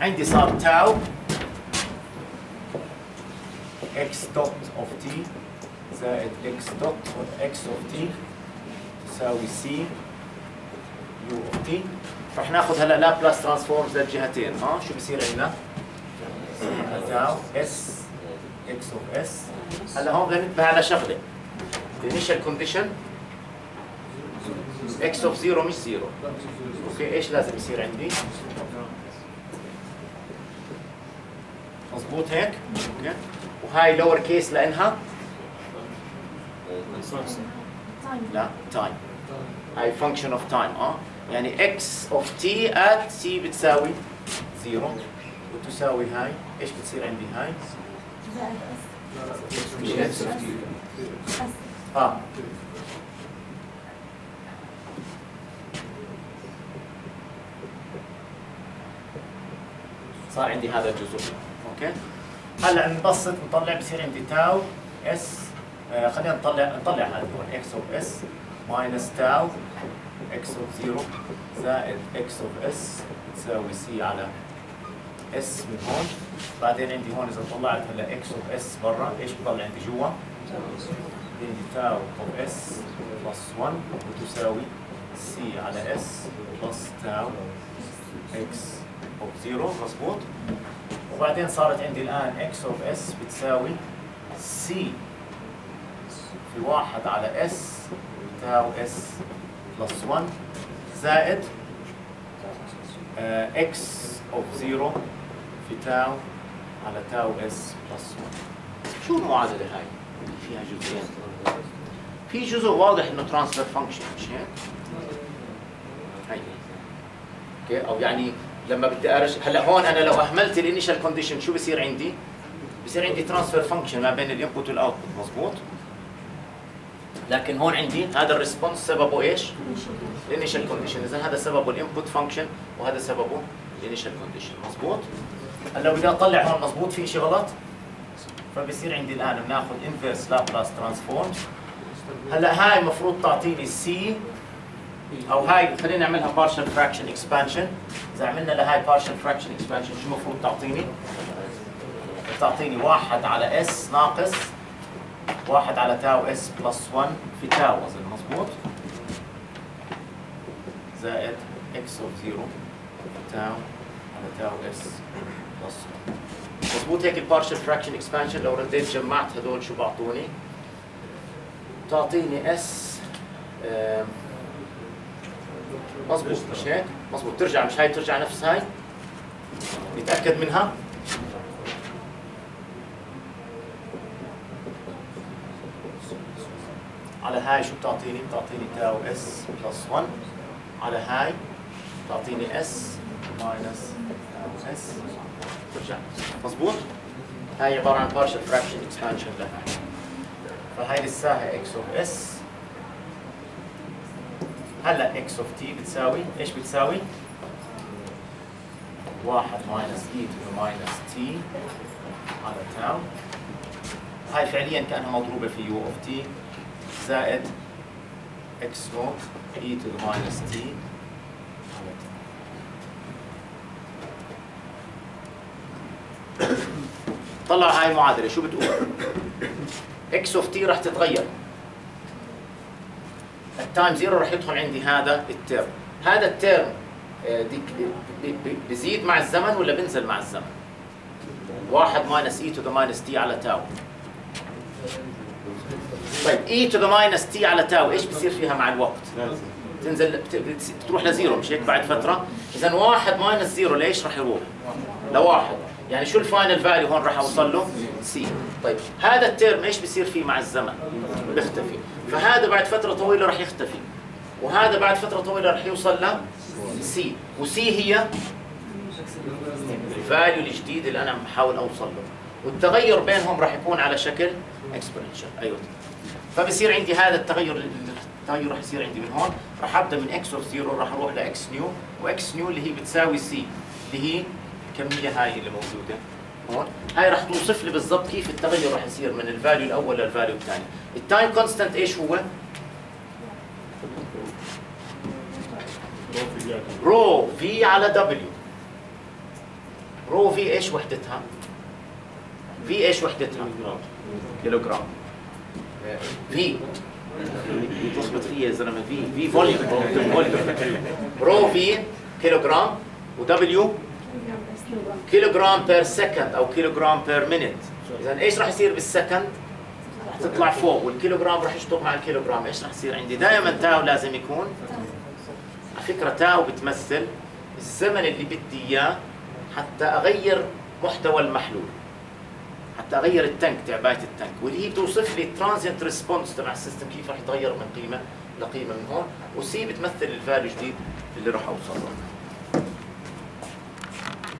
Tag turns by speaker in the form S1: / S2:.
S1: عندي صار tau. x dot of t زائد x dot x of t تساوي c u of t رح ناخذ هلا Laplace transform للجهتين ها؟ شو بصير عندنا؟ tau s x of s هلا هون بدنا ننتبه على شغلة. ال initial condition x of zero مش zero okay إيش لازم يصير عندي؟ مضبوط هيك؟ وهاي lower case لإنها؟ لا time هاي function of time آه. يعني x of t at c بتساوي زيرو وتساوي هاي إيش بتصير عندي هاي؟ آه. صار عندي هذا الجزء. okay. هلا نبسط نطلع بصير عندي tau s آه خلينا نطلع نطلع هو x of s minus tau. x of zero زائد x of s تساوي سي على s من هون. بعدين عندي هون إذا طلعت هلا x of s برا إيش بضل عندي جوا؟ عندي tau of s plus 1 وتساوي سي على s plus tau x of zero مضبوط وبعدين صارت عندي الآن x of s بتساوي سي في واحد على s tau s plus 1 زائد x of zero في tau على tau s plus 1 شو المعادلة هاي؟ فيها جزئين. في جزء واضح إنه transfer function مش هيك؟ هي okay؟ أو يعني لما بدي ارش هلا هون أنا لو أهملت ال initial condition شو بصير عندي؟ بصير عندي transfer function ما بين ال input وال output مضبوط؟ لكن هون عندي هذا ال response سببه إيش؟ ال initial condition إذا هذا سببه ال input function وهذا سببه ال initial condition مضبوط؟ هلا بدي أطلع هون مضبوط في شيء غلط؟ فبصير عندي الآن بناخذ inverse Laplace transform هلا هاي المفروض تعطيني C أو هاي خلينا نعملها partial fraction expansion إذا عملنا لهاي partial fraction expansion شو المفروض تعطيني؟ تعطيني واحد على s ناقص واحد على tau s plus 1 في tau اظن مضبوط زائد x of 0 في tau على tau s plus 1 مضبوط هيك ال partial fraction expansion لو رديت جمعت هدول شو بعطوني؟ تعطيني s مضبوط مش هيك؟ مضبوط ترجع مش هاي ترجع نفس هاي؟ نتأكد منها؟ على هاي شو بتعطيني؟ بتعطيني tau s plus 1 على هاي بتعطيني s minus tau s ترجع مضبوط؟ هاي عبارة عن partial fraction expansion لها فهاي لساها x of s هلا x of t بتساوي إيش بتساوي؟ واحد minus e to the minus t على tau هاي فعليا كأنها مضروبة في u of t زائد x naught e to the minus t على tau طلع هاي المعادلة شو بتقول؟ x of t راح تتغير ال time zero راح يدخل عندي هذا ال term هذا ال term آه، بزيد مع الزمن ولا بنزل مع الزمن؟ واحد minus e to the minus t على tau طيب e to the minus t على tau إيش بصير فيها مع الوقت؟ تنزل بت- بت- بتروح ل zero مش هيك بعد فترة؟ اذا واحد minus zero ليش راح يروح؟ لواحد يعني شو ال final value هون راح أوصل له؟ C طيب هذا ال term إيش بصير فيه مع الزمن؟ بيختفي. فهذا بعد فترة طويلة راح يختفي. وهذا بعد فترة طويلة راح يوصل ل C و C هي ال value الجديد اللي أنا بحاول أوصل له. والتغير بينهم راح يكون على شكل exponential أيوه. فبصير عندي هذا التغير التغير راح يصير عندي من هون. راح أبدأ من x of zero راح أروح ل x new و x new اللي هي بتساوي C اللي هي الكميه هاي اللي موجودة. هون هاي راح توصف لي بالضبط كيف التغير راح يصير من ال value الأول لل value الثاني. ال time constant إيش هو؟ rho V على W rho V إيش وحدتها؟ V إيش وحدتها؟ كيلو جرام في تلخبط فيها يا زلمه V V volume rho V كيلو جرام و W كيلو جرام per second أو كيلو جرام per minute اذا إيش راح يصير بال second؟ راح تطلع فوق. والكيلو جرام راح يشطب مع الكيلو جرام إيش راح يصير عندي؟ دائما tau لازم يكون. على فكره tau بتمثل الزمن اللي بدي إياه حتى أغير محتوى المحلول. حتى أغير ال tank تعبايه ال tank. واللي هي بتوصف لي ال transient response تبع ال system كيف راح يتغير من قيمة لقيمة من هون. و C بتمثل ال value جديد اللي راح أوصل له.